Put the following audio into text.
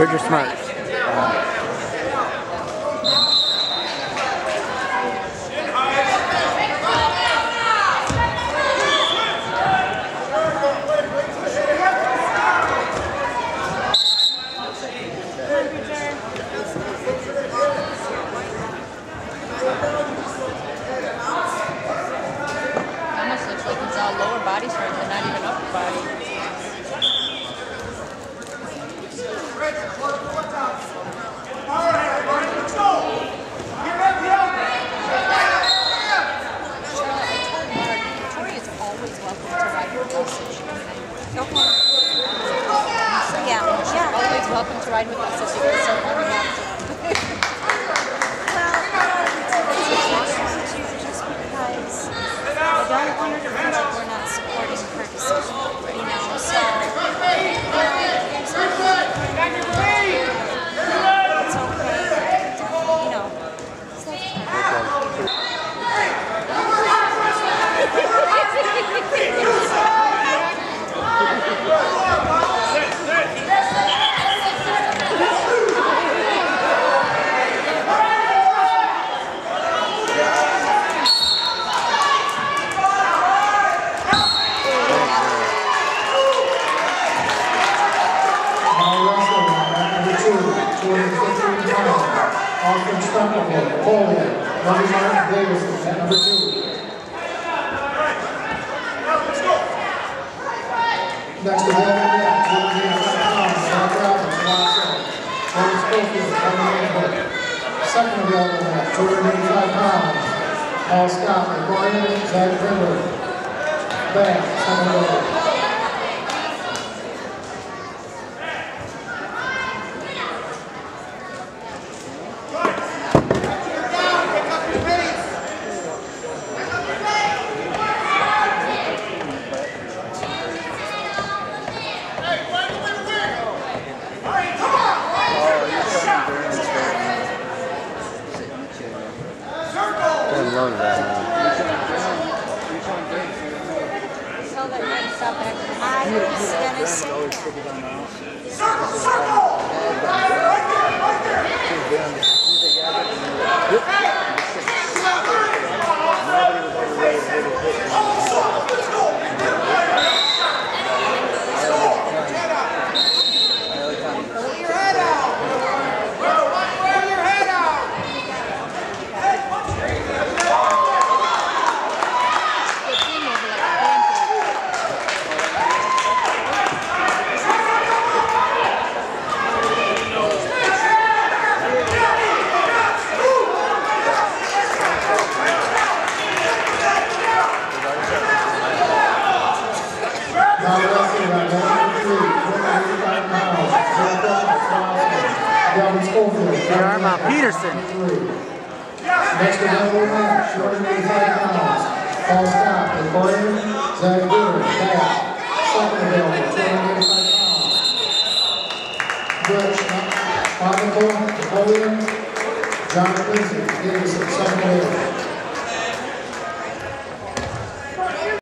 Bridger Smart. All lower and not even upper body. Charlotte, I told Mark, Victoria's always welcome to ride with us if she can. Okay. Yeah, yeah. Always welcome to ride with us if she two, 215 pounds, Austin Davidson at number 285 pounds, Zach Robbins, Watson, Tony Schofield, Kevin Lambert. Second available at 285 pounds, Paul Scott, Aquarian, Zach Brimmer. Back, second available. Tell that man to stop acting. I was gonna say that. They came over like a pancake. Now wrestling at number three, 285 pounds, Zach Robbins, Watson, Devin Out, Peterson. Next available match, 285 pounds, Paul Scott, Aquarian, Zach Brewer, Bath. Second available, 285 pounds. Rich, Monaco, Napoleon, John Quincy, Davidson, second available.